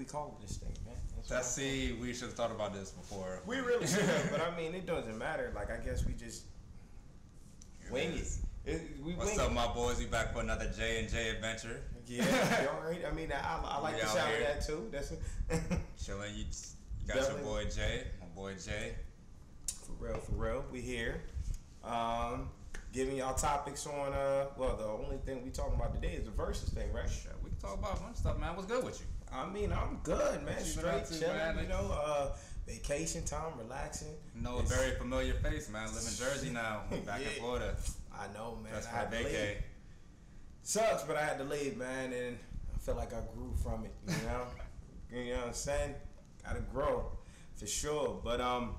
we call this thing, man. That's Let's see. We should have thought about this before. We really should have, but I mean, it doesn't matter. Like, I guess we just wing it. it we What's wing up, it. my boys? We back for another J and J adventure. Yeah, you all right? I mean, I, I like We the sound of that too. That's it. Chilling. You, you got Definitely. your boy Jay. My boy Jay. for real, for real. We here, um, giving y'all topics on. Uh, well, the only thing we talking about today is the versus thing, right? Sure, we can talk about a bunch of stuff, man. What's good with you? I mean, I'm good, man. What you been Straight up chilling, you know. Uh, vacation time, relaxing. No, a very familiar face, man. Live in Jersey now. We back in Florida. I know, man. That's I for had vacay. Sucks, but I had to leave, man, and I feel like I grew from it. You know, you know what I'm saying? Gotta grow for sure. But um,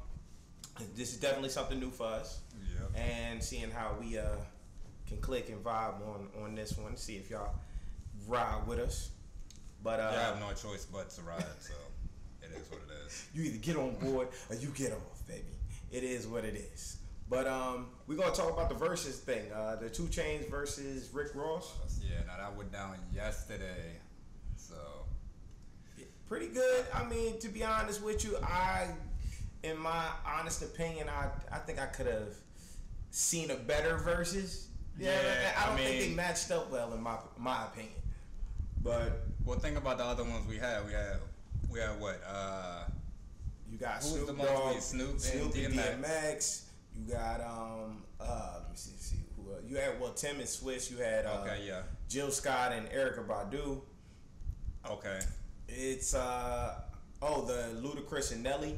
this is definitely something new for us, Yeah. and seeing how we uh can click and vibe on on this one. See if y'all ride with us. But uh, I have no choice but to ride, so it is what it is. you either get on board or you get off, baby. It is what it is. But um, we're gonna talk about the versus thing. Uh, the 2 Chainz versus Rick Ross. Yeah, now that went down yesterday. So Pretty good. I mean, to be honest with you, I, in my honest opinion, I I think I could have seen a better versus. Yeah, I don't I think they matched up well in my my opinion. But well think about the other ones we had. We had we had what? Uh you got Snoop the most Dogg. Snoop and Snoop and DMX. DMX. You got um uh let me see, see who uh, you had. Well, Tim and Swizz. You had uh, Okay, yeah. Jill Scott and Erykah Badu. Okay. It's uh oh the Ludacris and Nelly.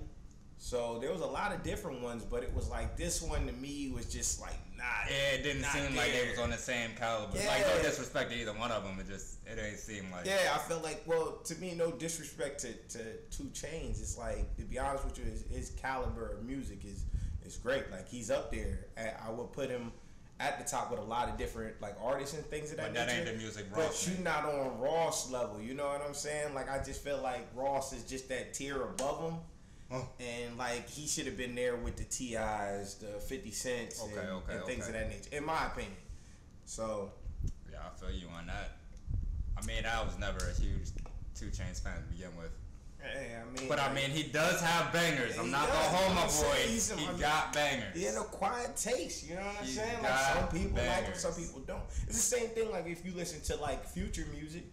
So there was a lot of different ones, but it was like this one to me was just like not. Yeah, it didn't not seem like they was on the same caliber. Yeah. Like no disrespect to either one of them, it just it didn't seem like Yeah, I feel like well to me, no disrespect to, to 2 Chainz. It's like to be honest with you, his, his caliber of music is is great. Like he's up there. I would put him at the top with a lot of different like artists and things of that But that ain't nature. the music But you not on Ross level. You know what I'm saying? Like I just feel like Ross is just that tier above him. And like he should have been there with the TIs, the 50 cents, and, Okay, okay, and things okay. of that nature, in my opinion. So Yeah, I feel you on that. I mean, I was never a huge 2 Chainz fan to begin with. hey, I mean, But I mean, he does have bangers. I'm not does, gonna hold my boy. he's He I mean, got bangers. He had a quiet taste, you know what I'm He's saying? Like some people like him, some people don't. It's the same thing. Like if you listen to like future music,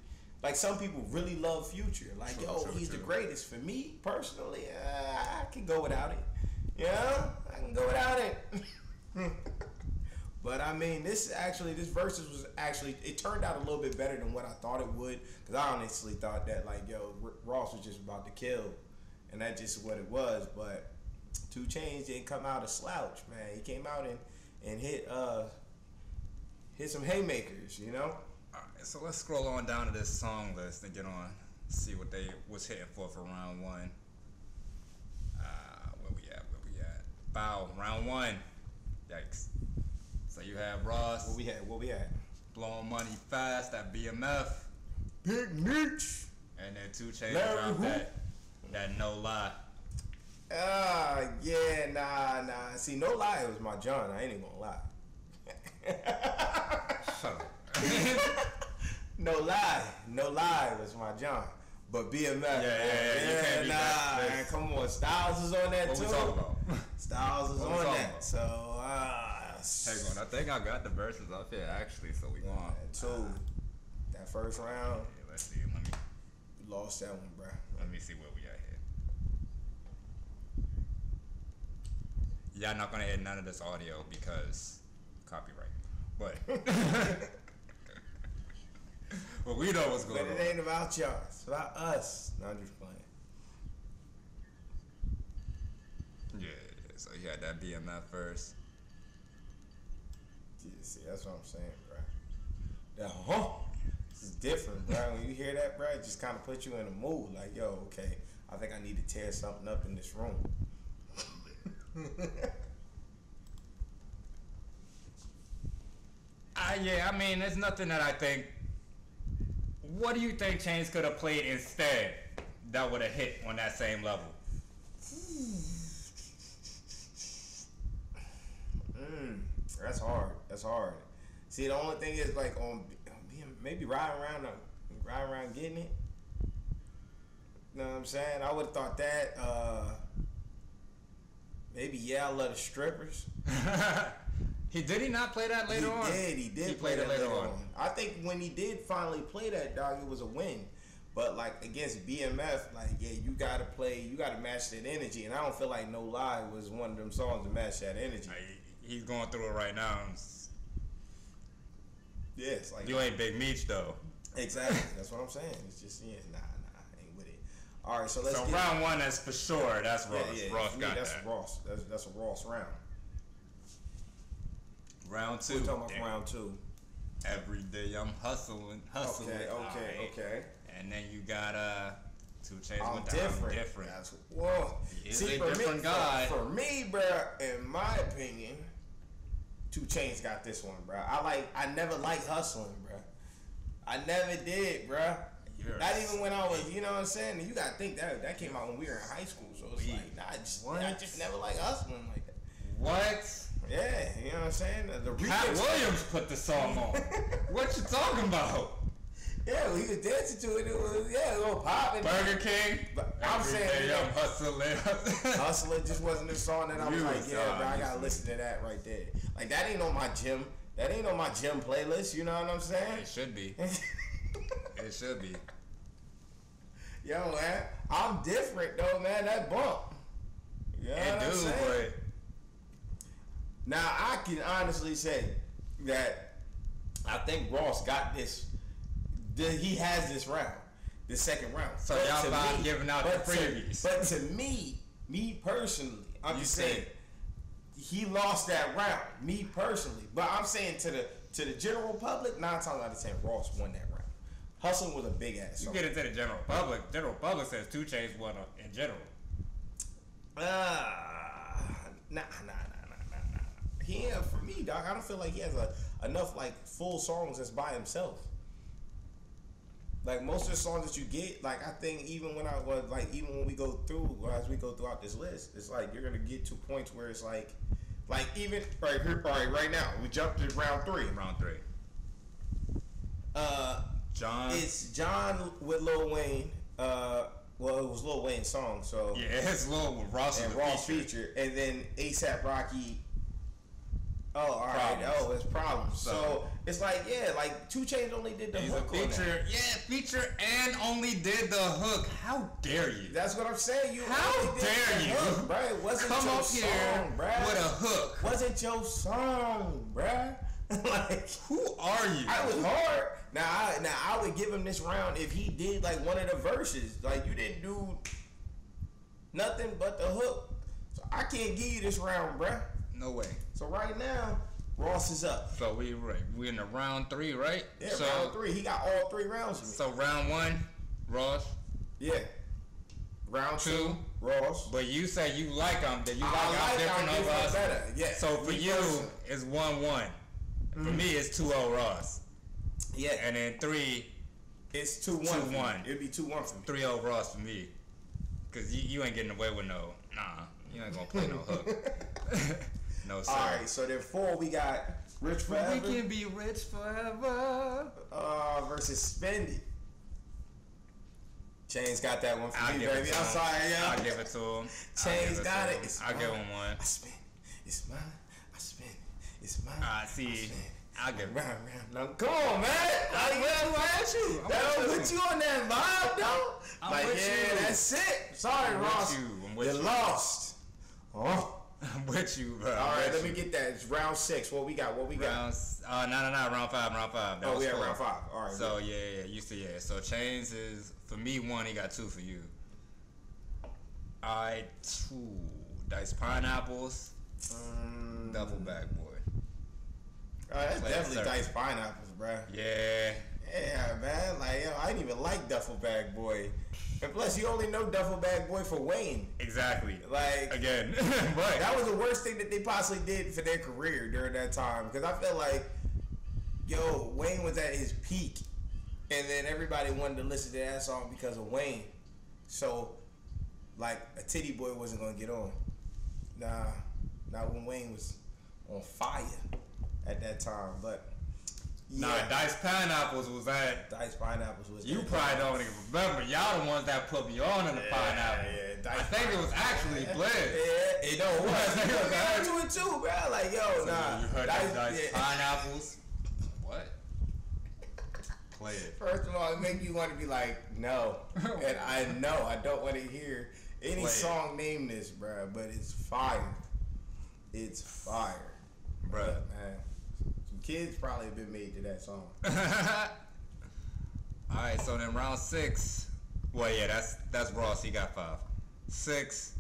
like some people really love Future. Like True, yo, true, he's the greatest. For me personally, uh, can go without it. Yeah, I can go without it. but I mean, this actually, this versus was actually it turned out a little bit better than what I thought it would. Because I honestly thought that like yo, Ross was just about to kill, and that's just what it was. But 2 Chainz didn't come out a slouch, man. He came out and and hit uh hit some haymakers, you know. So let's scroll on down to this song list and get on, see what they was hitting for for round one. Uh, where we at? Where we at? Bow, round one. Yikes. So you have Ross What we had, what we had. blowing money fast at BMF, Big Meech. and then 2 Chainz dropped who? that that no lie. Ah, yeah, nah, nah. See, no lie, it was my John. I ain't even gonna lie. Shut up. No lie, no lie, it was my John. But BMF, yeah, yeah, you can't be nah, man, come on. Styles is on that too. What too. We talking about? Styles is on that. So, ah, Hang on, I think I got the verses up here actually, so we going. uh, two. That first round, Yeah, let's see. Let me you lost that one, bruh. let me see where we at here. Y'all not gonna hear none of this audio because copyright. But but we know what's going But it ain't about y'all. It's about us. No, I'm just playing. Yeah, so you had that BMF first. Yeah, see, that's what I'm saying, bro. That huh? This is different, bro. When you hear that, bro, it just kind of puts you in a mood. Like, yo, okay, I think I need to tear something up in this room. Uh, yeah, I mean, there's nothing that I think. What do you think Chainz could have played instead that would have hit on that same level? Mm, that's hard. That's hard. See, the only thing is like on being maybe riding around, uh, riding around getting it. You know what I'm saying? I would have thought that. Uh, maybe yeah, I love the strippers. he did he not play that later he on? did. He did. He play played that it later later on. I think when he did finally play that dog, it was a win. But like against BMF, like yeah, you gotta play, you gotta match that energy, and I don't feel like No Lie was one of them songs to match that energy. Like, He's going through it right now. It's like You ain't Big Meech though. exactly. That's what I'm saying. It's just yeah, nah, nah, ain't with it. All right, so let's So round one, that's for sure. That's Ross. yeah, yeah, Ross me, got that's that. Ross. That's that's a Ross round. Round 2 We're talking about damn. round two. Every day I'm hustling, hustling. Okay, okay, Alright. okay. And then you got uh, 2 Chainz I'm with different. I'm different. That's, whoa. He is See, a for different me, guy. For, for me, bro, in my opinion, 2 Chainz got this one, bro. I like. I never liked hustling, bro. I never did, bro. You're Not even when I was, you know what I'm saying. You gotta think that that came out when we were in high school, so it's like, nah, I just, I What? just never like hustling like that. What? Yeah, you know what I'm saying. The Pat remix- Williams put the song on. what you talking about? Yeah, he was dancing to it. It was yeah, a little popping. Burger King. But I'm saying, yeah. I'm hustling. Hustler just wasn't a song that I was You like, was, yeah, bro, I gotta listen to that right there. Like that ain't on my gym. That ain't on my gym playlist. You know what I'm saying? it should be. It should be. Yo, man, I'm different though, man. That bump. You know And what dude, saying? but Now I can honestly say that I think Ross got this. That He has this round, the second round. So But y'all to me- giving out the to- freebies. But to me, me personally, I'm You just saying he lost that round. Me personally, but I'm saying to the to the general public, nine times out of ten, Ross won that round. Hustling was a big ass you get into the general public. General public says 2 Chainz won uh, in general. Ah, nah, nah, nah, nah, nah, nah. He, uh, for me, dog, I don't feel like he has a, enough like full songs that's by himself. Like most of the songs that you get, like I think even when I was like even when we go through as we go throughout this list, it's like you're gonna get to points where it's like, like even right here, right, right now we jumped to round three. Round three. Uh, John. it's John with Lil Wayne. Uh, well, it was Lil Wayne's song, so yeah, it's Lil with Ross and and Raw feature. feature, and then ASAP Rocky. Oh, all right. Problems. Oh, it's problems. So, So- it's like, yeah, like 2 Chainz only did the He's hook feature. Yeah, feature and only did the hook. How dare you? That's what I'm saying. You How dare you hook, bruh. It wasn't Come your up song, here bruh. with a hook. Wasn't your song, bruh. like Who are you? I was hard. Now, I, now I would give him this round if he did like one of the verses. Like you didn't do nothing but the hook. So I can't give you this round, bruh. No way. So right now, Ross is up. So we right. We in the round three, right? Yeah, so, round three. He got all three rounds. Me. So round one, Ross. Yeah. Round two, Two. Ross. But you say you like them. That you like I like different how of us. better. Yeah. So for you, it's one one. For mm-hmm. me, it's two zero Ross. yeah, And then three it's two one. 2-1. It'd be two one for me. three zero Ross for me. Cause you, you ain't getting away with no. Nah, you ain't gonna play no hook. no sir. All right. So then four, we got Rich Forever We can be rich forever. uh, versus Spendy. Chainz got that one for I'll me, give it baby. to I'm him. sorry, yo. I'll give it to him. I'll Chainz it got to it. It's I'll give mine. him one. I spin. It's mine. I spin. It's mine. Ah, I see, spin. I'll give. Round, round. Now, come on, man. Like, I'm with you. I'm That don't with put you. you on that vibe, though. I'm like, with yeah, you. that's it. Sorry, I'm with Ross. you. I'm with you you. lost. Oh. I'm with you, bro. All right, let me get that. It's round six. What we got? What we got? round. s- Uh, no, no, no. Round five. Round five. That oh, was yeah, round five. All right. So yeah, yeah, you see, yeah. So Chainz is for me one. He got two for you. All right, two. Dice pineapples. Um, Duffel Bag Boy. Uh, that's Play definitely diced pineapples, bro. Yeah. Yeah, man. Like, yo, I didn't even like Duffel Bag Boy. And plus, you only know Duffel Bag Boy for Wayne. Exactly. Like, Again, but that was the worst thing that they possibly did for their career during that time. Because I felt like, yo, Wayne was at his peak. And then everybody wanted to listen to that song because of Wayne. So, like, a Tity Boi wasn't going to get on. Nah, not when Wayne was on fire at that time. But Nah, Yeah. Diced Pineapples was that. Diced pineapples was. You probably don't even remember. Y'all the ones that put me on in the Yeah, pineapple. yeah, I Diced think it was actually Bled. Yeah, it don't I was. it I that. to it too, bro. Like yo, So nah. you heard Diced yeah. Pineapples? What? Play it. First of all, it make you want to be like, no, and I know I don't want to hear any Play it. song named this, bro. But it's fire. It's fire, bro. Man. Kids probably have been made to that song. All right, so then round six. Well, yeah, that's that's Ross. He got five. Six.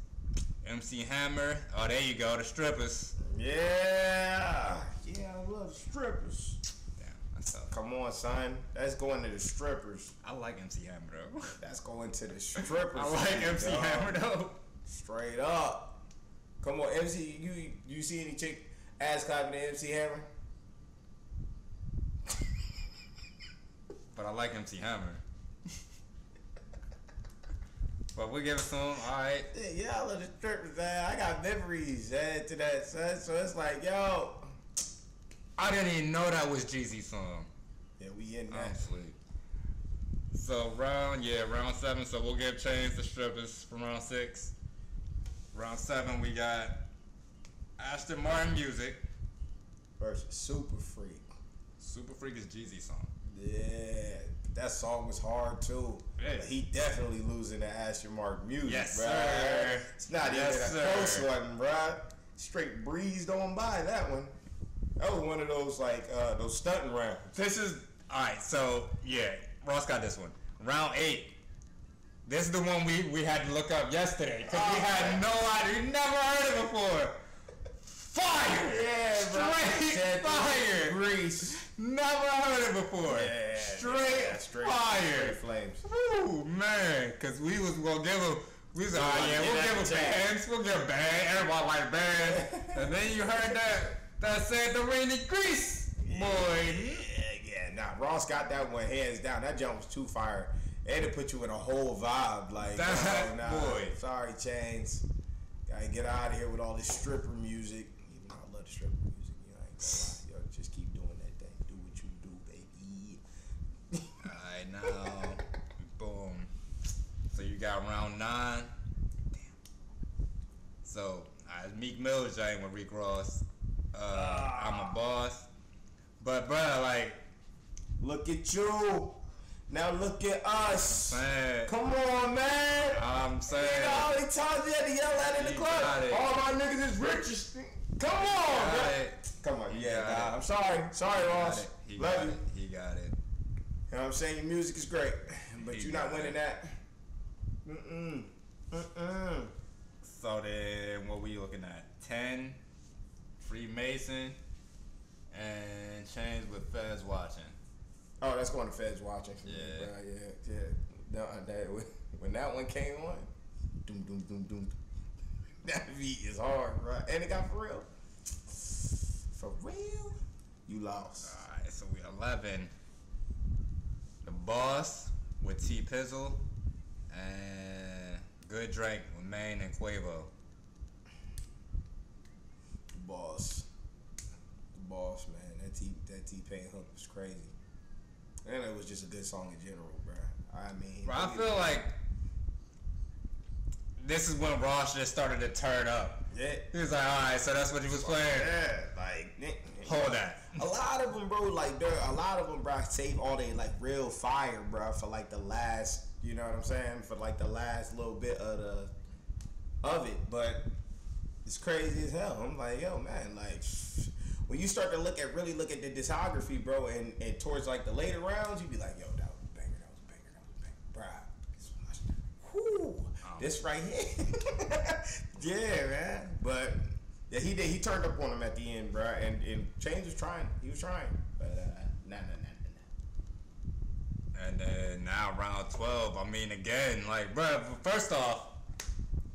MC Hammer. Oh, there you go. The strippers. Yeah, yeah, I love strippers. Damn, that's tough. Come on, son. That's going to the strippers. I like MC Hammer though. That's going to the strippers. I like MC dog. Hammer though. Straight up. Come on, MC. You you see any chick ass clapping to MC Hammer? But I like MC Hammer. but we'll give it to him. All right. Yeah, I love the strippers, man. I got memories added to that, son. So it's like, yo. I didn't even know that was Jeezy's song. Yeah, we in that. Honestly. So round yeah round seven. So we'll give Chainz the strippers from round six. Round seven we got Aston Martin music. Versus Super Freak. Super Freak is Jeezy's song. Yeah, that song was hard too. He definitely losing to Asher Mark music, Yes, bruh. sir. It's not Yes, even a sir. close one, bruh. Straight breezed on by that one. That was one of those like uh, those stunting rounds. This is all right. So yeah, Ross got this one. Round eight. This is the one we, we had to look up yesterday because we Oh, had man. no idea. We never heard it before. Fire! Yeah, bro. Straight fire! Grease. Never heard it before. Yeah, Straight, yeah, straight fire. Straight flames. Ooh, man, because we was gonna give him. We was like, Oh, yeah, give we'll give him bands. We'll give bands. Everybody like bands. and then you heard that that said the rainy grease, boy. Yeah, yeah. Nah, Ross got that one hands down. That jump was too fire. And it put you in a whole vibe. Like, That oh, nah, boy. sorry, Chainz. Gotta get out of here with all this stripper music. Even though I love the stripper music, you know, I ain't gonna lie. Yo, just keep doing that thing. Do what you do, baby. Boom. So you got round nine. Damn. So, alright, Meek Mill joint with Rick Ross. Uh, I'm a boss. But, bruh, like, Look at you. Now look at us. man, Come on, man. I'm saying. You know how many times you had to yell at in the club? All my niggas is rich. as- Come on, man. Come on, yeah, got nah, it. I'm sorry. Sorry, Ross. Love got you. it. He got it. You know what I'm saying? Your music is great, but you're not winning that. Mm-mm. Mm-mm. So then, what we looking at? Ten, Freemason, and Chainz with Feds watching. Oh, that's going to Feds watching. For Yeah. Me, bro. yeah, yeah. No, when that one came on, doom, doom, doom, doom. That beat is hard, right? And it got for real. For real? You lost. Alright, so we're 11. Boss with T Pizzle, and Good Drink with Mane and Quavo. The boss. The boss, man. That T that T Pain hook was crazy. And it was just a good song in general, bro. I mean, Bro, I feel like this is when Ross just started to turn up. yeah, He was like, alright, so that's what you was playing. yeah, like Hold that. A lot of them, bro, like they're a lot of them, bro, save all they like real fire, bro, for like the last, you know what I'm saying, for like the last little bit of the of it. But it's crazy as hell. I'm like, yo, man, like when you start to look at really look at the discography, bro, and, and towards like the later rounds, you be like, yo, that was a banger, that was a banger, that was a banger, bro. Whoo, this right here, yeah, man. But yeah, he did. He turned up on him at the end, bro. And and Chainz was trying. He was trying, but uh, nah, nah, nah, nah, And then now round 12, I mean, again, like, bro, first off,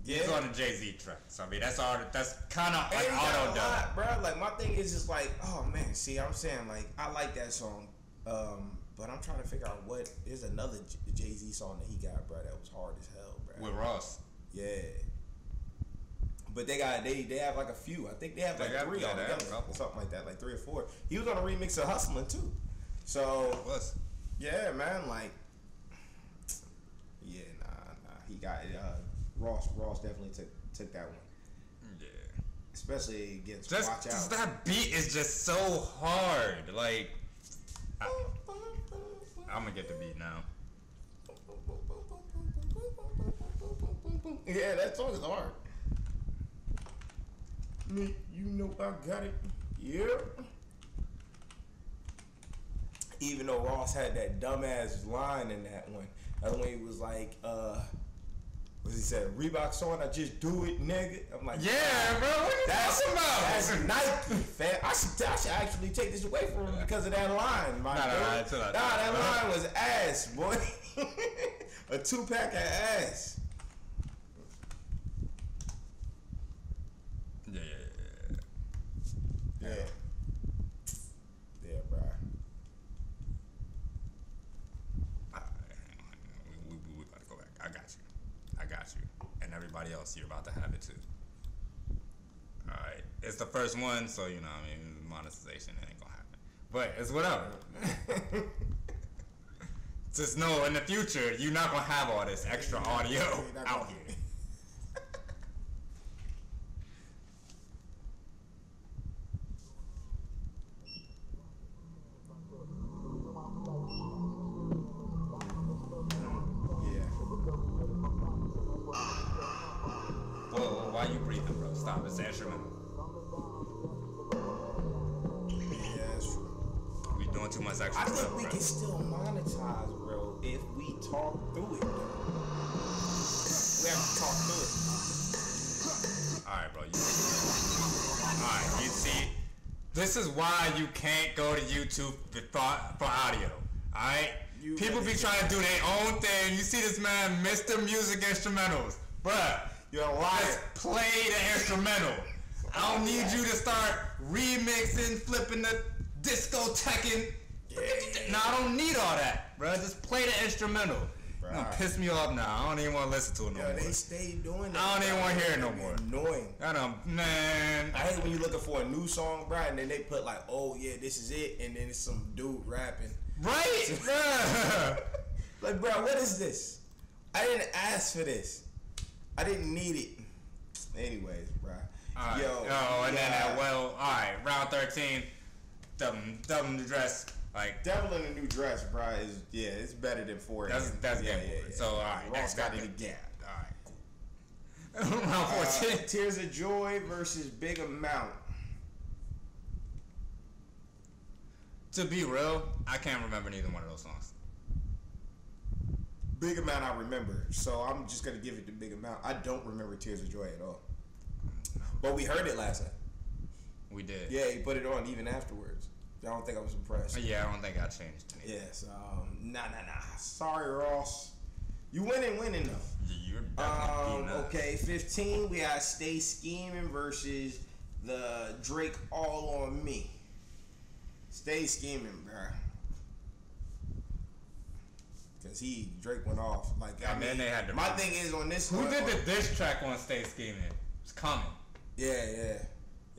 Yeah. he's on the Jay Z track. So, I mean, that's all, that's kind of like auto done. bro. Like my thing is just like, oh man. See, I'm saying like I like that song, um, but I'm trying to figure out what is another Jay Z song that he got, bro. That was hard as hell, bro. With Ross. Yeah. But they got they they have like a few. I think they have They like got- three yeah, they have a altogether, couple. something like that, like three or four. He was on a remix of Hustling too. So Was. yeah, man, like yeah, nah, nah. He got uh, Ross. Ross definitely took took that one, Yeah. especially against Just, Watch Out. that beat is just so hard. Like, I, I'm gonna get the beat now. Yeah, that song is hard. Me, you know I got it. Yeah. Even though Ross had that dumbass line in that one, that's when he was like, uh, what he said, Reebok on, I just do it, nigga. I'm like, Yeah, bro. What you That's, talking about? that's Nike, fam. I should, I should actually take this away from him because of that line, my Nah, nah, nah, Nah, that line was ass, boy. A two pack of ass. Yeah, yeah, yeah, Yeah. Yeah, bro. yeah. We, we, we about to go back. I got you. I got you. And everybody else, you're about to have it too. All right. It's the first one, so you know, I mean, monetization it ain't gonna happen. But it's whatever. Just know in the future, you're not gonna have all this extra audio out here. Extra I think stuff, we still monetize, bro, if we talk through it. We have to talk through it. All right, bro. You, all right, you see, this is why you can't go to YouTube for, for audio. All right, people be trying to do their own thing. You see this man, Mr. Music Instrumentals, bruh. You're a liar. Just play the instrumental. I don't need you to start remixing, flipping the discoteching. Yeah. No, I don't need all that, bruh. Just play the instrumental. You gonna piss me off now. I don't even want to listen to it no Yo, more. they stay doing that. I don't even wanna hear it no more. Annoying. I don't, man. I hate when you're looking for a new song, bro, and then they put like, "Oh yeah, this is it," and then it's some dude rapping. Right? Like, bro, what is this? I didn't ask for this. I didn't need it. Anyways, bro. Yo. oh, and then yeah. uh, well, all right, round thirteen, them, them dress like Devil in a New Dress, bro, is yeah, it's better than four. that's that's yeah, yeah, yeah. So all right, Ross got it again. All right, cool. round Uh. Tears of Joy versus Big Amount. to be real, I can't remember neither one of those songs. Big Amount I remember, so I'm just gonna give it to Big Amount. I don't remember Tears of Joy at all, but we heard it last night. We did. Yeah, he put it on even afterwards. I don't think I was impressed. Yeah, I don't think I changed anything. Yes. Um, nah, nah, nah. Sorry, Ross. You winning, winning though. You're definitely Um, okay, 15, we got Stay Scheming versus the Drake All on Me. Stay Scheming, bruh. Cause he Drake went off like I And then they had to my remix. thing is on this Who one- did the diss track on Stay Scheming? It's coming. Yeah, yeah,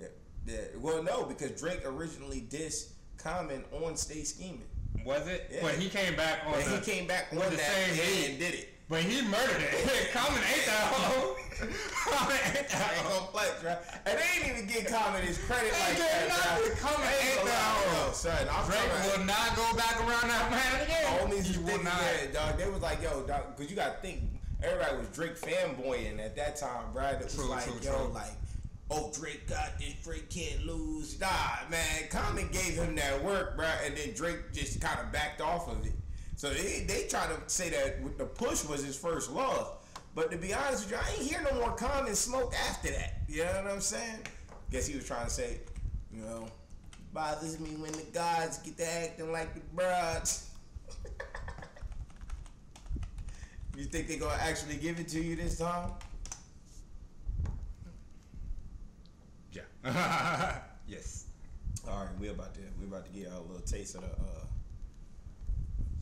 yeah, yeah. Well, no, because Drake originally dissed Common on Stay Scheming, Was it? Yeah. But he came back on the, he came back on with the that same beat. and did it. But he murdered it. Common ain't that hoe. Common ain't that hoe. flex, right? And they ain't even get Common his credit They like that. not. bruh. Common ain't that hoe. yo, son. I'm Drake will not go back around that man again. Homies he will not. yeah, dog. They was like, yo, dog, because you got to think, everybody was Drake fanboying at that time, bro. It was True, like, true, yo, true. like, oh, Drake got this, Drake can't lose. Nah, man, Common gave him that work, bro, and then Drake just kind of backed off of it. So they, they try to say that the push was his first love. But to be honest with you, I ain't hear no more Common smoke after that. You know what I'm saying? Guess he was trying to say, you know, bothers me when the gods get to acting like the broads. you think they gonna actually give it to you this time? Yeah. yes. All right, we about to we about to get a little taste of the uh,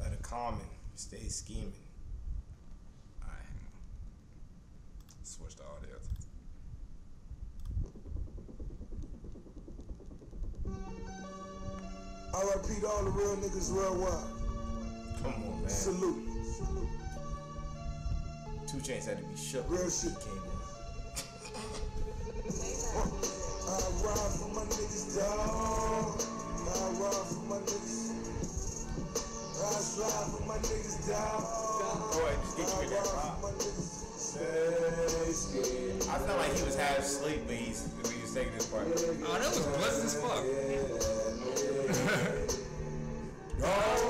of the common. Stay scheming. Alright. Switch the audio. R.I.P. to all the real niggas worldwide. Come on, man. Salute. Two Chains had to be shook. Real shit. came in. My niggas. I ride for my niggas. I slide for my niggas, dawg. Go ahead, just get you in that rock. I felt like he was half asleep when he's when he was taking this part. Oh, that was blessed as fuck. Oh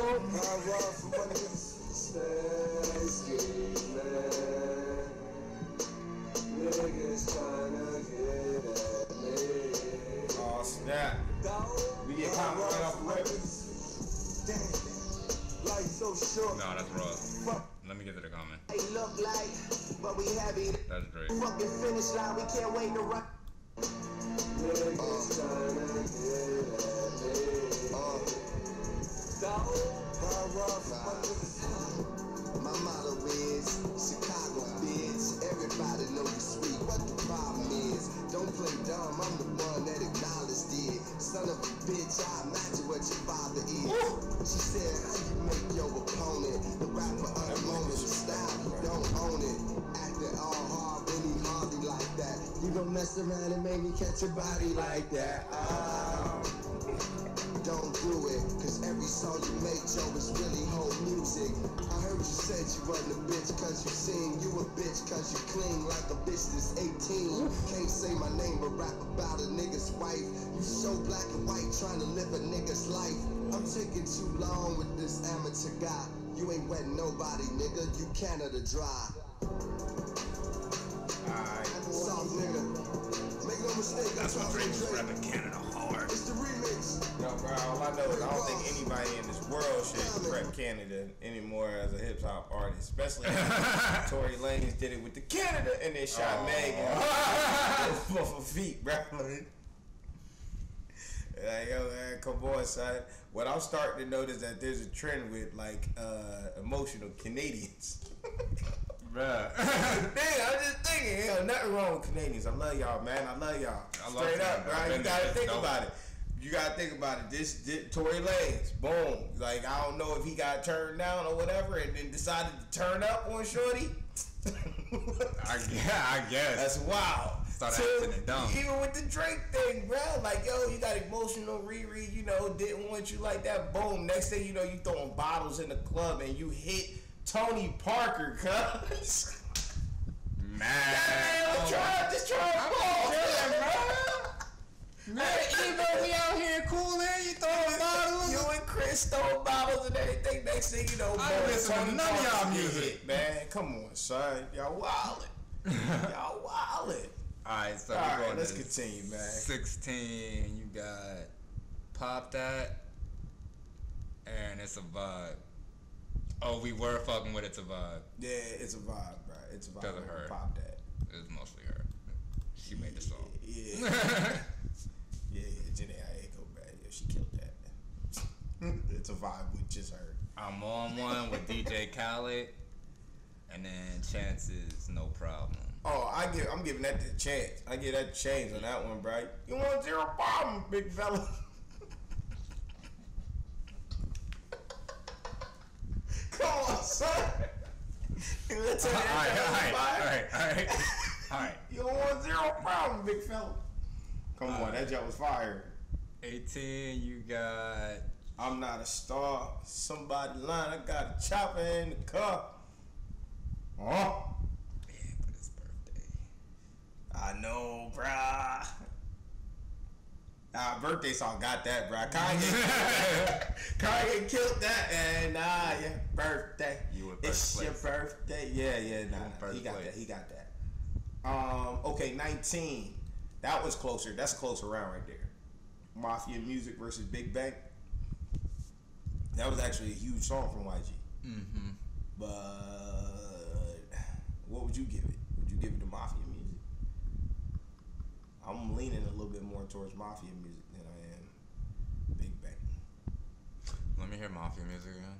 She said, How you make your opponent? The rapper of the moment, style, you don't own it. Acting all hard, he hardly like that. You gon' mess around and make me catch your body like that. Oh don't do it. Cause every song you make, Joe, is really whole music. I heard you said you wasn't a bitch cause you sing. You a bitch cause you clean like a bitch that's 18. Can't say my name but rap about a nigga's wife. You so black and white trying to live a nigga's life. I'm taking too long with this amateur guy. You ain't wet nobody, nigga. You Canada dry. Alright. Soft nigga. Make no mistake, That's what I'm Drake was Drake. rapping Canada hard. It's the remix. Yo, bro, all I know is I don't think anybody in this world should rep Canada anymore as a hip hop artist, especially Tory Lanez did it with the Canada and then shot Oh. Megan off her feet, bro. Like, yo, man, come on, son. What I'm starting to notice that there's a trend with like uh, emotional Canadians. Bruh. Dang, I'm just thinking, hell, nothing wrong with Canadians. I love y'all, man. I love y'all. I love Straight up, Canada. I've right? You gotta think dope. about it. You gotta think about it. This, this Tory Lanez, boom. Like I don't know if he got turned down or whatever, and then decided to turn up on Shorty. I, yeah, I guess. That's wild. Start So, acting it dumb. Even with the Drake thing, bro. Like, yo, you got emotional Riri, you know, didn't want you like that. Boom. Next thing you know, you throwing bottles in the club and you hit Tony Parker, cuz. Man. Man, I'm trying, just trying to ball. Man, even we out here cooling, you throwing bottles. You and Chris throw bottles and everything. Next thing you know, I boy, don't to none of y'all music. hit, Man, come on, son. Y'all wildin'. Y'all wildin'. Alright, so All we're right, going let's to continue, man. 16. You got Pop That. And it's a vibe. Oh, we were fucking with It's a Vibe. Yeah, it's a vibe, bro. It's a vibe. Doesn't her. Pop that. It was mostly her. She made the song. Yeah. yeah, yeah, Jhené Aiko, man. Yeah, she killed that. it's a vibe with just her. I'm on one with DJ Khaled. And then Chances, no problem. Oh, I give. I'm giving that the chance. I give that chance on that one, bro. You want zero problem, big fella. Come on, son. Let's Alright, alright, alright, alright. Alright. You don't want zero problem, big fella. Come on, that job was fire. 18, you got. I'm not a star. Somebody line. I got a chopper in the car. Oh, Yeah, but it's birthday. I know, bruh. Nah, birthday song got that, bruh. Kanye, Kanye killed that, and nah, yeah, birthday. You it's your birthday. Yeah, yeah, nah, in nah, first he got place. that. He got that. Um, okay, 19. That was closer. That's a closer round right there. Mafia Music versus Big Bang. That was actually a huge song from YG. Mm-hmm. But what would you give it? Would you give it to Mafia? I'm leaning a little bit more towards Mafia music than I am Big Bang. Let me hear Mafia music again.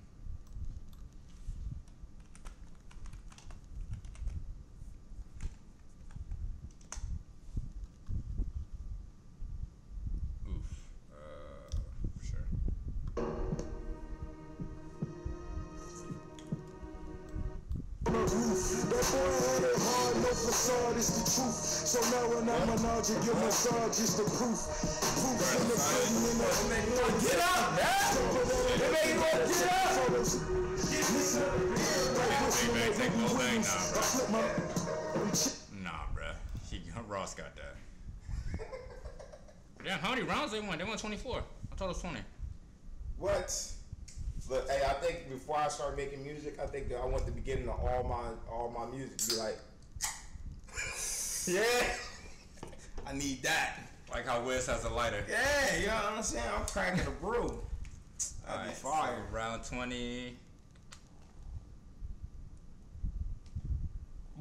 That boy had it hard, no facade, it's the truth. So now when I'm an object, your massage is the proof. Proof in the pudding in the Get up, man! They make you want to get up! Big Bang take no thing now, bro. flip my. Nah, bruh. He, Ross got that. Yeah, how many rounds they won? They won 24. I thought it was 20. What? But hey, I think before I start making music, I think that I want the beginning of all my all my music to be like, yeah, I need that. Like how Wiz has a lighter. Yeah, you know what I'm saying? I'm cracking a brew. That'd be Alright, fire. so round 20.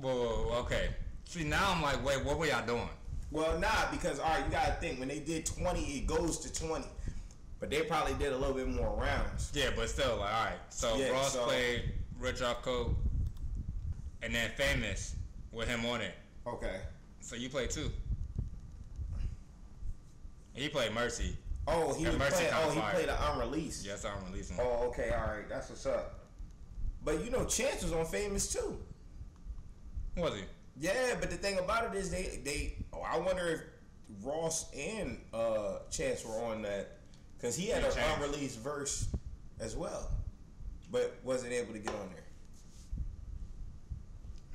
Whoa, whoa, whoa, okay. See, now I'm like, wait, what were y'all doing? Well, nah, because all right, you gotta think when they did 20, it goes to 20, but they probably did a little bit more rounds. Yeah, but still, like, all right. So Yeah, Ross so- played Rich Off and then Famous with him on it. Okay. So you played two. He played Mercy. Oh, he was Mercy playing. Oh, he played an unreleased. Yes, I'm releasing. Oh, okay, all right, that's what's up. But you know, Chance was on Famous too. Was he? Yeah, but the thing about it is they they. Oh, I wonder if Ross and uh Chance were on that because he had an unreleased verse as well, but wasn't able to get on there.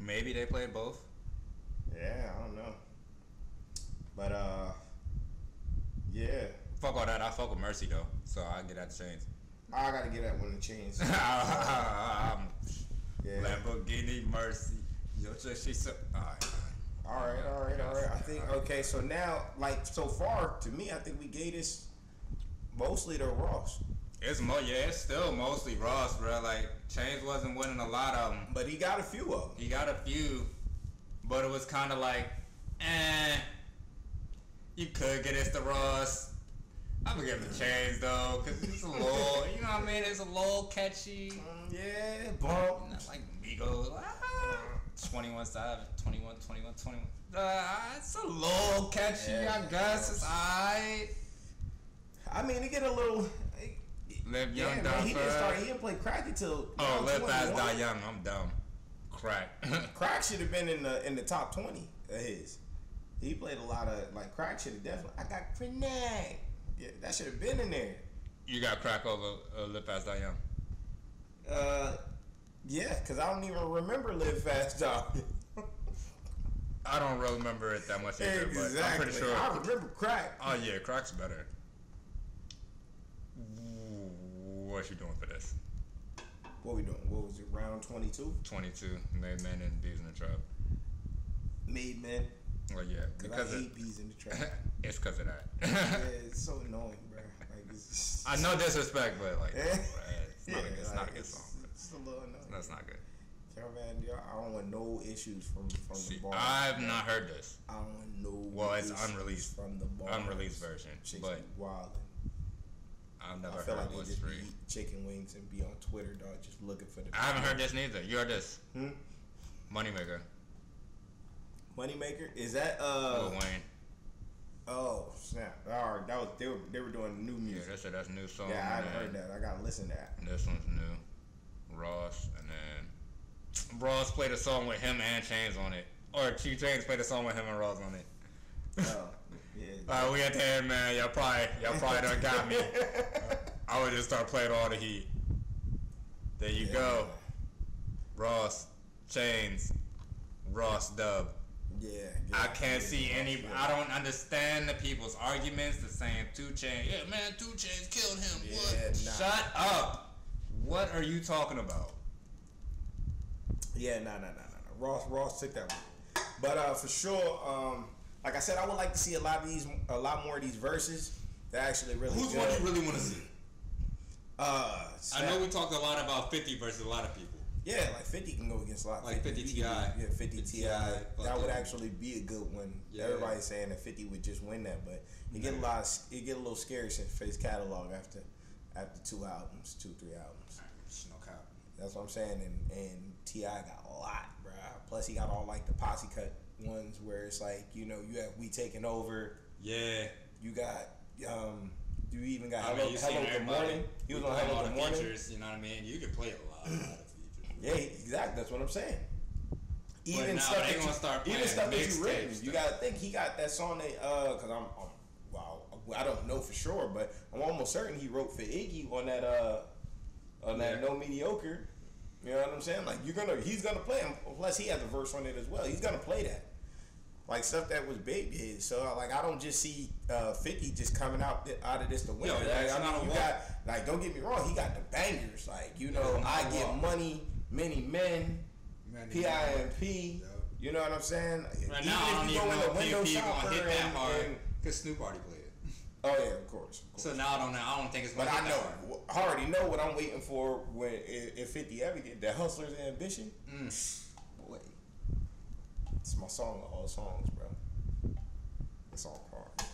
Maybe they played both. Yeah, I don't know. But uh, yeah, Fuck all that. I fuck with Mercy though, so I get that chance. I gotta get that one change. I'm Yeah. Lamborghini Mercy. Yo, so she so. Alright. All right, all right, all right. I think okay. So now, like so far, to me, I think we gave this mostly to Ross, It's mo yeah, it's still mostly Ross, bro. Like Chainz wasn't winning a lot of them. but he got a few of them. He got a few, but it was kind of like, eh. You could get this to Ross. I'm gonna give him the Chains though, cause it's a little, you know what I mean? It's a little catchy. Mm, Yeah, bump. Not like Migos. Ah, 21 Savage, 21, 21, 21. Uh, it's a little catchy, Yeah. I guess. It's alright. I mean, he get a little. Live Yeah, young, man, die he didn't start. He didn't play crack until. Oh, fast, 21. die young. I'm dumb. Crack. Crack should have been in the in the top twenty of his. He played a lot of like crack should have definitely. I got grenade. Yeah, that should have been in there. you got crack over uh, live fast, die young. Uh, yeah, cause I don't even remember live fast, Die. I don't really remember it that much either, exactly. but I'm pretty sure. I remember crack. Oh yeah, crack's better. What you doing for this? What we doing? What was it? Round twenty two. 22, made men and bees in the trap. Made man. Well, yeah, Cause because I of, hate bees in the trap. it's because of that. yeah, it's so annoying, bro. Like it's. Just, I know disrespect, but like, Yeah. bruh, it's not a good, it's not a good it's- song. It's a little annoying. That's not good. Caravan, yo, I don't want no issues from from See, the bar. I've not heard this I don't want no. Well, it's unreleased- from the bar. unreleased version, Chicks but be I've I never feel heard like what's just free. eat chicken wings and be on Twitter, dog, just looking for the. I haven't heard this neither. You heard this? Hmm? Moneymaker, Moneymaker is that uh Lil Wayne. oh snap all right that was they were they were doing new music. Yeah, that's a that's a new song. yeah I heard that I gotta listen to that This one's new. Ross, and then Ross played a song with him and Chainz on it, or 2 Chainz played a song with him and Ross on it. oh yeah we at the end, man. Y'all probably y'all probably done got me. I would just start playing all the heat. There you go. Ross, Chainz, Ross Dub. yeah, yeah I can't yeah, see yeah, any. yeah. I don't understand the people's arguments. The saying 2 Chainz. Yeah, man, 2 Chainz killed him. Yeah, what? nah. Shut up. What are you talking about? Yeah, no, no, no, no, no. Ross, Ross took that one. But uh, for sure, um, like I said, I would like to see a lot of these, a lot more of these verses. They're actually really Who's good. one you really want to see? Uh, I know we talked a lot about 50 versus a lot of people. Yeah, like Fifty can go against a lot. Like 50 he Ti. Yeah, Fifty 50 Ti. Ti, That fuck would yeah. actually be a good one. Yeah. Everybody's saying that Fifty would just win that, but it get a lot. Of, it get a little scary since for his catalog after after two albums, two three albums. No cap. That's what I'm saying. And and Ti got a lot, bruh. Plus he got all like the posse cut ones where it's like you know you have we taking over. Yeah. You got um. You even got I Hello, mean, you Hello seen Good. Morning. He was on Hello Good Morning. features, you know what I mean? You can play a lot, a lot of features. Yeah, exactly. That's what I'm saying. even now stuff they that gonna you, start even stuff that you written. mixtapes, You gotta think he got that song that uh, cause I'm, I'm wow, I don't know for sure, but I'm almost certain he wrote for Iggy on that uh, on that Yeah. No Mediocre. You know what I'm saying? Like you're gonna, he's gonna play him. Plus he has a verse on it as well. He's gonna play that. Like stuff that was big hits. So like I don't just see uh, 50 just coming out th- out of this to win. Yo, Like, I mean, not you walk. got like don't get me wrong, he got the bangers. Like you know, Yeah, not I a get walk. money, many men. Man, PIMP. Yep. You know what I'm saying? Right Even now, I don't if you even go in know the window PUP gonna shopper hit that hard. and- Cause Snoop already played it. oh yeah, of course. Of course. So now I don't know. I don't think it's but I know, that hard. I already know what I'm waiting for when if if 50 ever get the Hustler's Ambition. Boy, it's my song of all songs, bro. It's all hard.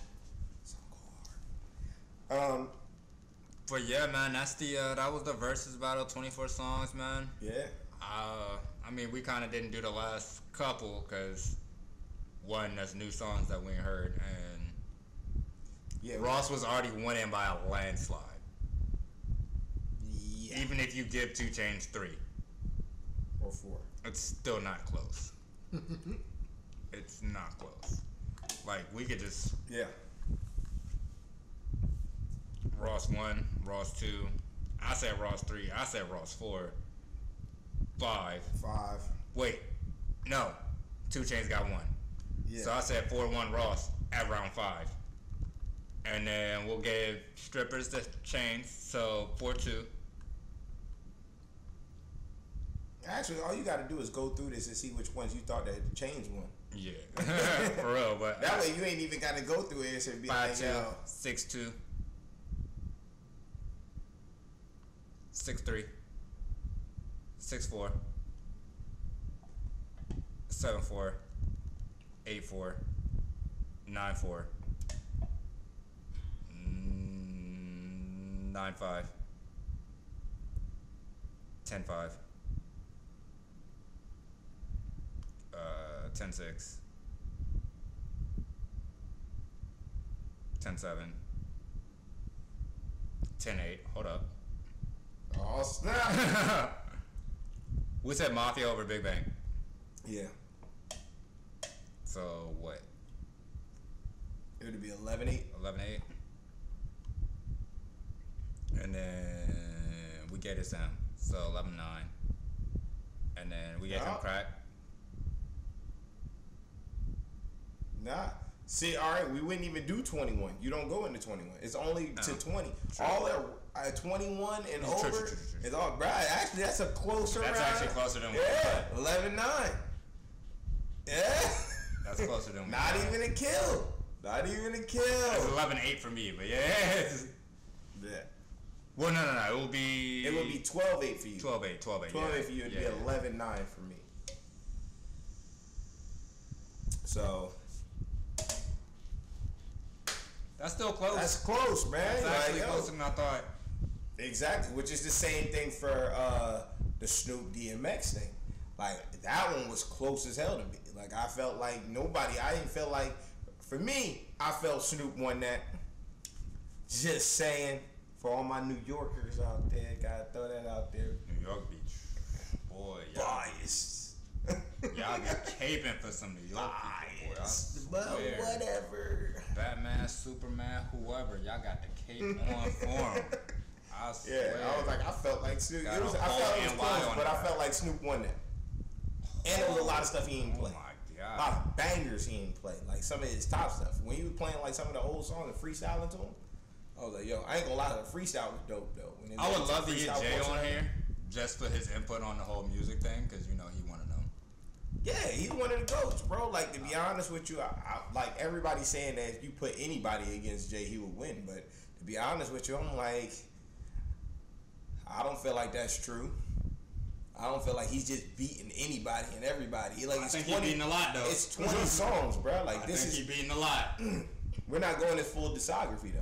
It's all hard. Um, But yeah, man, that's the uh, that was the versus battle, 24 songs, man. yeah. Uh, I mean, we kind of didn't do the last couple because one, that's new songs that we ain't heard, and Yeah, Ross was already winning by a landslide. Yeah. Even if you give 2 Chainz three, Or four. it's still not close. it's not close. Like we could just Yeah. Ross one, Ross two. I said Ross three. I said Ross four. Five. Five. Wait, no. 2 Chainz got one. Yeah. So I said four one Ross at round five. And then we'll give strippers the chains. So four two. Actually, all you got to do is go through this and see which ones you thought that changed one. Yeah, for real. But That way, you ain't even got to go through it. And be five like, two, yo, six two, six three, six four, seven four, eight four, nine four, mm, nine five, ten five, uh, ten six. 10 7 10 8 hold up oh snap. we said mafia over big bang yeah. so what It would be 11 8. 11 8 and then we get it Sam so 11 9 and then we get him Yeah. crack Nah. See, all right, we wouldn't even do 21. You don't go into 21. It's only to 20. True. All at uh, 21 and over true, true, true. is all right. Actually, that's a closer That's round. actually closer than we Yeah, 11 9. Yeah. that's closer than we Not even a kill. Not even a it's kill. 11 8 for me but yeah Yeah. well no no no it will be It would be 12 8 for you. 12 8 12 8 12 yeah. 8 for you. It'd yeah, be yeah. 11 9 for me. So, that's still close that's close, man. that's actually yo. closer than I thought Exactly, which is the same thing for uh, the Snoop DMX thing. Like that one was close as hell to me. Like I felt like nobody. I didn't feel like. For me, I felt Snoop won that. Just saying, for all my New Yorkers out there, gotta throw that out there. New York Beach. Boy, y'all, Bias. y'all be caping for some New York people, boy. I. But swear. whatever. Batman, Superman, whoever, y'all got the cape on for. I Yeah. I was like, I felt like Snoop. It was, I felt it was close, but I felt like Snoop won that. And it was a lot of stuff he didn't oh play. my A lot of bangers he didn't play, like some of his top stuff. When he was playing like some of the old songs and freestyling to him, I was like, yo, I ain't gonna lie, the freestyle was dope though. I would love to get Jay on here just for his input on the whole music thing, because you know he one of them. Yeah, he's one of the goats, bro. Like to be honest with you, I, I, like everybody saying that if you put anybody against Jay, he would win. But to be honest with you, I'm like, I don't feel like that's true. I don't feel like he's just beating anybody and everybody. Like I it's think he 20, beating a lot though. It's 20 songs, bro. Like I this think is he beating a lot. we're not going his full discography though.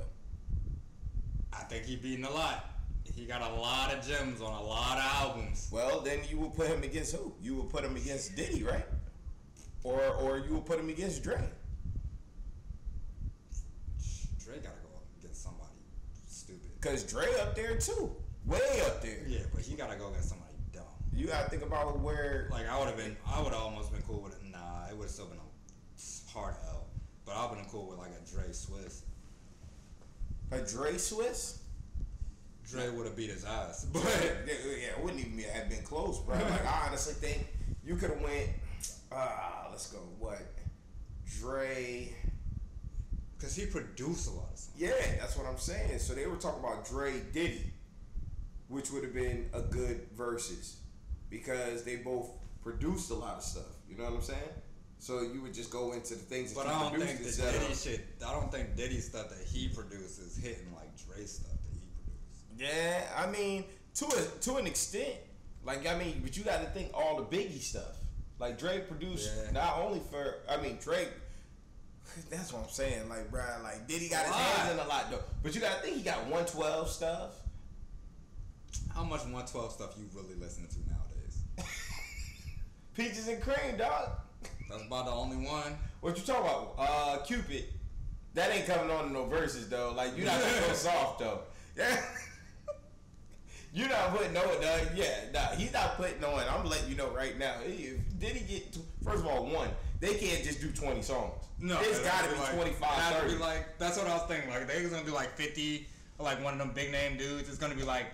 I think he beating a lot. He got a lot of gems on a lot of albums. Well, then you will put him against who? You will put him against Diddy, right? Or or you will put him against Dre. Dre gotta go up against somebody stupid. Cause Dre up there too, way up there. Yeah, but he gotta go against somebody dumb. You gotta think about where. Like I would have been, I would almost been cool with it. Nah, it would have still been a hard L. But I would have been cool with like a Dre Swizz. A Dre Swizz? Dre would have beat his ass, But yeah, it wouldn't even have been close, bro. Like I honestly think you could have went. Uh, let's go. What? Dre. because he produced a lot of songs. Yeah, that's what I'm saying. So they were talking about Dre Diddy, which would have been a good versus because they both produced a lot of stuff. You know what I'm saying? So you would just go into the things that But I don't think the Diddy of- shit. I don't think Diddy stuff that he produces hitting like Dre stuff that he produced. Yeah, I mean, to a to an extent. Like I mean, but you got to think all the Biggie stuff. Like Drake produced Yeah. not only for I mean Drake. That's what I'm saying. Like, bruh, like Diddy got his hands in a lot though. But you got to think he got 112 stuff. How much 112 stuff you really listen to nowadays? Peaches and cream, dog. That's about the only one. What you talking about? Uh, Cupid. That ain't coming on in no verses though. Like you not gonna go soft though. Yeah. You're not putting on, dog. Yeah, nah, he's not putting on. I'm letting you know right now. He- Did he get? To, first of all, one, they can't just do 20 songs. No, it's got to be like, 25, it has to 30. be like that's what I was thinking. Like they was gonna do like fifty, like one of them big name dudes. It's gonna be like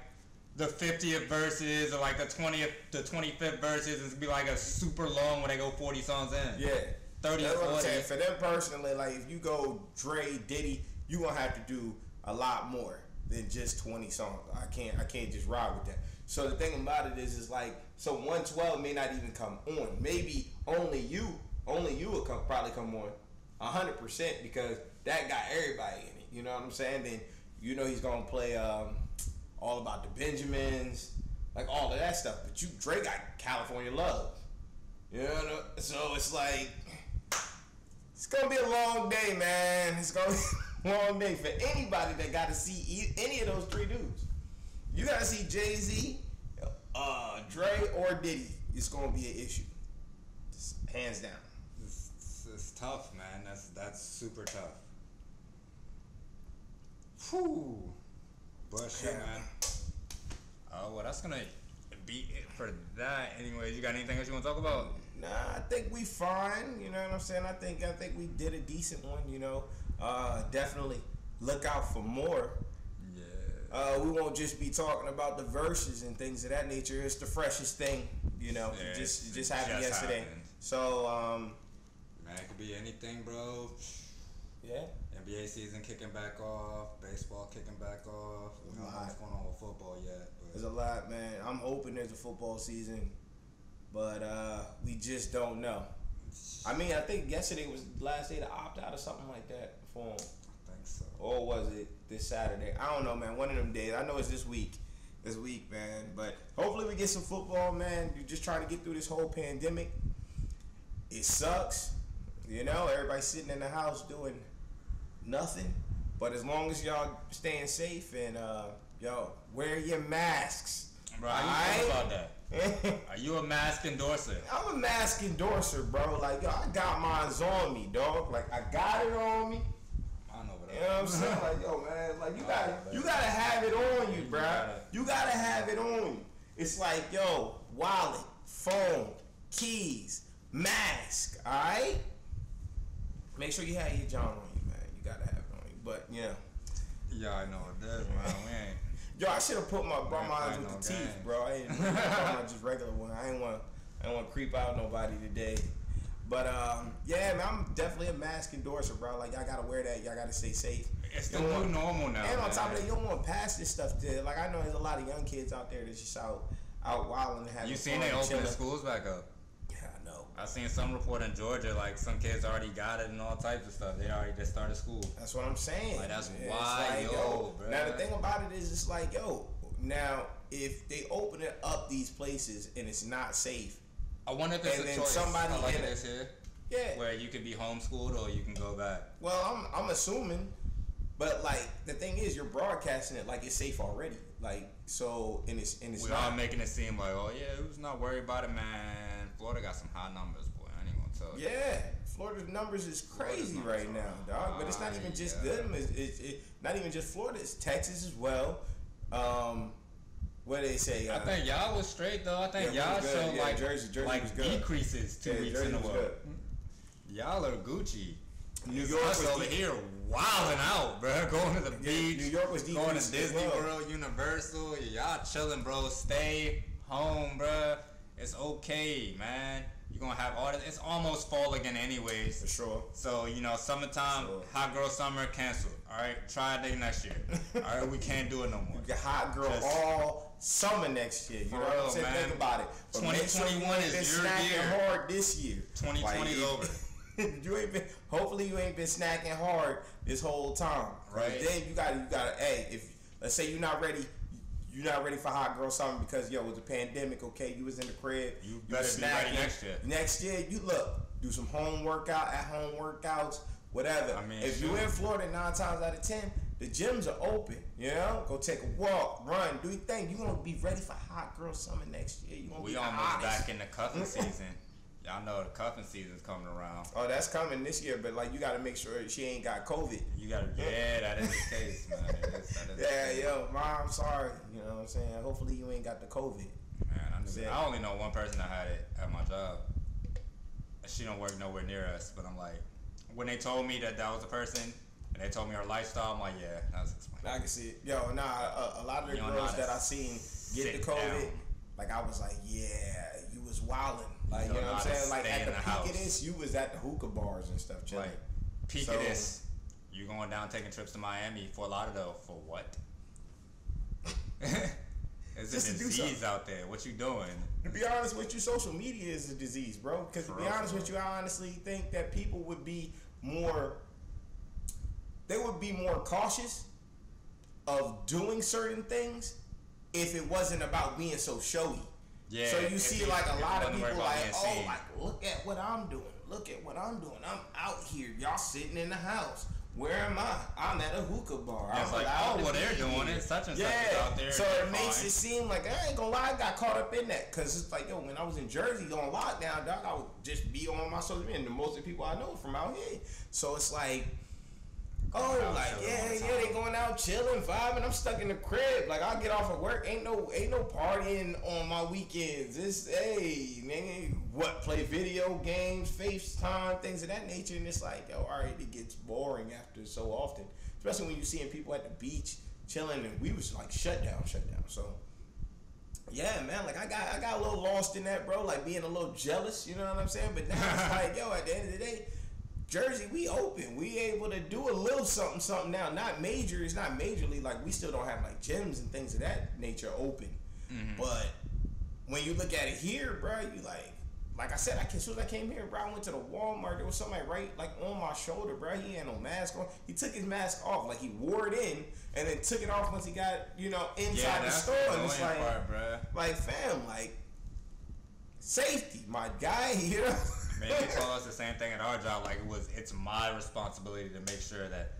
the fiftieth verses or like the twentieth, the twenty fifth verses. It's gonna be like a super long when they go forty songs in. yeah, 30 That's or what I'm 40. saying. For them personally, like if you go Dre, Diddy, you gonna have to do a lot more than just 20 songs. I can't, I can't just ride with that. So the thing about it is, is like, so 112 may not even come on. Maybe only you, only you will come, probably come on, hundred percent because that got everybody in it. You know what I'm saying? Then you know he's gonna play um, all about the Benjamins, like all of that stuff. But you, Dre got California Love. You know, so it's like it's gonna be a long day, man. It's gonna a day for anybody that got to see any of those three dudes. You got to see Jay Z, uh, Dre, or Diddy. It's gonna be an issue, Just hands down. It's, it's, it's tough, man. That's that's super tough. Whew. But shit, Yeah. man. Oh well, that's gonna be it for that. Anyways, you got anything else you want to talk about? Nah, I think we fine. You know what I'm saying? I think I think we did a decent one. You know, uh, definitely look out for more. Yeah. Uh, we won't just be talking about the verses and things of that nature. It's the freshest thing, you know. Yeah, just just happened just yesterday. happened. So um, Man, it could be anything, bro. yeah, NBA season kicking back off, baseball kicking back off. We don't know what's going on with football yet, there's a lot, man. I'm hoping there's a football season, but uh, we just don't know. I mean, I think yesterday was the last day to opt out or something like that for him. I think so. Or was it this Saturday? I don't know, man. One of them days. I know it's this week. This week, man. But hopefully we get some football, man. You're just trying to get through this whole pandemic. It sucks. You know, everybody sitting in the house doing nothing. But as long as y'all staying safe and uh, yo, wear your masks. Bro, how you about that? Are you a mask endorser? I'm a mask endorser, bro. Like, yo, I got mines on me, dog. Like, I got it on me. I know what You know what I'm saying? Like, yo, man, like you gotta, you gotta have it on you, gotta. You gotta have it on you. It's like, yo, wallet, phone, keys, mask. All right. Make sure you have your John on you, man. You gotta have it on you. But yeah, Yeah, I know it does, man. Yo, I should have put my brought mine playing with the teeth, bro. I ain't my just regular one. I ain't want, I ain't want to creep out nobody today. But um, yeah, man, I'm definitely a mask endorser, bro. Like y'all gotta wear that. Y'all gotta stay safe. It's the new normal now. And on top of that, you don't want to pass this stuff to like I know there's a lot of young kids out there that's just out out wilding and having You seen they and opening schools back up? Yeah, I. Seen some report in Georgia, like some kids already got it and all types of stuff. They already just started school. That's what I'm saying. Like, that's It's wild, yo, bruh. Now the thing about it is, it's like yo. Now if they open it up these places and it's not safe, I wonder if And a choice. somebody like in it it- is here, yeah. where you could be homeschooled or you can go back. Well, I'm I'm assuming, but like the thing is, you're broadcasting it like it's safe already. Like so, and it's and it's We're all making it seem like, oh yeah, who's not worried about it, man. Florida got some high numbers, boy. I ain't gonna tell you. Yeah, Florida's numbers is crazy numbers right now, dog. But it's not even just yeah. them. It's, it's it, not even just Florida. It's Texas as well. Um, what they say? Uh, I think y'all was straight though. I think Yeah, y'all was showed Yeah, like Jersey- Jersey like was good. decreases two yeah, weeks Jersey in a row. Y'all are Gucci. New It's York was over deep. here wilding out, bro. Going to the beach. New York was deep Going to Disney well. World, Universal. Y'all chilling, bro. Stay home, bro. It's okay, man. You're gonna have all this. It's almost fall again, anyways. For sure. So you know, summertime, Sure. hot girl summer, canceled. All right, try it again next year. all right, we can't do it no more. You get hot girl Just- all summer next year. You know what I'm real, saying? man. Think about it. But make sure you 2021 is your snacking year. hard this year. 2020 is over. you ain't been. Hopefully, you ain't been snacking hard this whole time. Right. Then you got to you got to. Hey, if let's say you're not ready. You're not ready for hot girl summer because yo, it was a pandemic. Okay, you was in the crib. You was better be ready next year. Next year, you look do some home workout, at home workouts, whatever. I mean, if you sure. in Florida, nine times out of ten, the gyms are open. You know, go take a walk, run, do your thing. You gonna be ready for hot girl summer next year. You gonna We be almost hottest. back in the cuffing season. Y'all know the cuffing season's coming around. Oh, that's coming this year, but like you got to make sure she ain't got COVID. You gotta, yeah, that is the case, man. That is, that is Yeah, case. yo, mom, I'm sorry. You know what I'm saying? Hopefully you ain't got the COVID. Man, I, knew, Yeah. I only know one person that had it at my job. She don't work nowhere near us, but I'm like, when they told me that that was the person, and they told me her lifestyle, I'm like, yeah, that's explained. I can see it. Yo, nah, a, a lot of the You girls that I seen get the COVID, down. like I was like, yeah, you was wildin'. Like you don't know know what I'm saying? Like at the the peak house. of this, you was at the hookah bars and stuff, chilling. Like, peak So- of this, you going down taking trips to Miami, Fort Lauderdale for what? It's Just a disease out there. What you doing? To be honest with you, social media is a disease, bro. Because to be honest with you, I honestly think that people would be more, they would be more cautious of doing certain things if it wasn't about being so showy. Yeah. so you see, like a lot of people, like, oh, like look at what I'm doing. Look at what I'm doing. I'm out here. Y'all sitting in the house. Where am I? I'm at a hookah bar. It's I'm like, oh, well, they're doing here. it. Such and such yeah. is out there. So it makes fine. it seem like I ain't gonna lie, I got caught up in that because it's like yo, when I was in Jersey on lockdown, dog, I would just be on my social media, and the most of the people I know from out here. So it's like. Oh, like yeah, yeah, they going out chilling, vibing. I'm stuck in the crib. Like I get off of work, ain't no, ain't no partying on my weekends. It's hey, nigga, what? Play video games, FaceTime, things of that nature, and it's like, yo, all right, it gets boring after so often. Especially when you're seeing people at the beach chilling, and we was like shut down, shut down. So yeah, man, like I got, I got a little lost in that, bro. Like being a little jealous, you know what I'm saying? But now it's like, yo, at the end of the day. Jersey, we open. We able to do a little something, something now. Not major. It's not majorly like we still don't have like gyms and things of that nature open. Mm-hmm. But when you look at it here, bro, you like, like I said, I as soon as I came here, bro, I went to the Walmart. There was somebody right like on my shoulder, bro. He had no mask on. He took his mask off, like he wore it in, and then took it off once he got you know inside yeah, the store. the And it's like, part, like fam, like safety, my guy. You know. Man, they told us the same thing at our job. Like it was, it's my responsibility to make sure that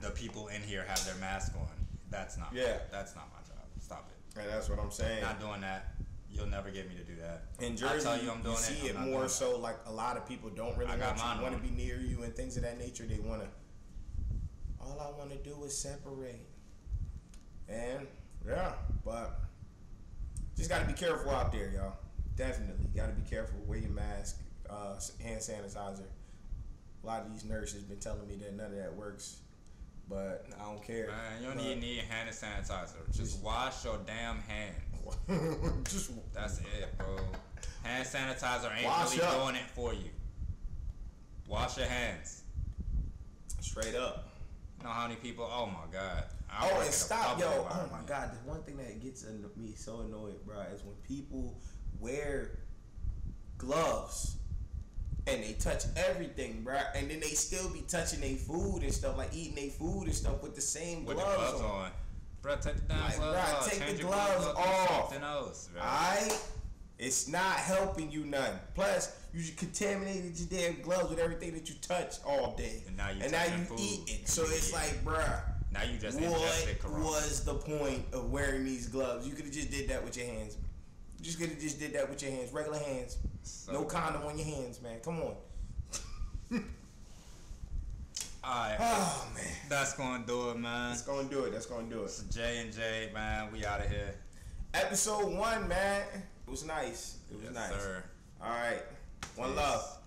the people in here have their mask on. That's not. Yeah. That's not my job. Stop it. And that's what I'm saying. Not doing that. You'll never get me to do that. In I Jersey, tell you, I'm doing see it. it more so like a lot of people don't really want, want to be near you and things of that nature. They want to. All I want to do is separate. And yeah, but just got to be careful out there, y'all. Definitely got to be careful. Wear your mask, uh, hand sanitizer. A lot of these nurses been telling me that none of that works, but I don't care. Man, you don't even need hand sanitizer. Just wash your damn hands. just That's it, bro. Hand sanitizer ain't Wash really up. doing it for you. Wash your hands. straight up. You know how many people? Oh my god. I Oh, and stop, yo! Oh my god, the one thing that gets me so annoyed, bro, is when people wear gloves and they touch everything, bro, and then they still be touching their food and stuff, like eating their food and stuff with the same With the gloves, gloves on. on. Bro, take the damn Like, gloves bruh, off. take Change the your gloves off. Something else, bro. It's not helping you none. Plus, you just contaminated your damn gloves with everything that you touch all day, And now you and now you food. eating. So it's like, bruh. now you just what was the point of wearing these gloves? You could have just did that with your hands. You just could have just did that with your hands, regular hands. So- no condom on your hands, man. Come on. Alright, Oh man, that's gonna do it, man. that's gonna do it. That's gonna do it. It's J and J, man. We out of here. Episode one, man. It was nice. It was Yes, nice. sir. All right. One Peace. love.